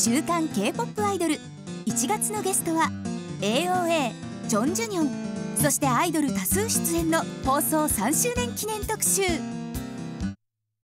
週刊 K-POP アイドル。1月のゲストは AOA ジョン・ジュニョン。そしてアイドル多数出演の放送3周年記念特集。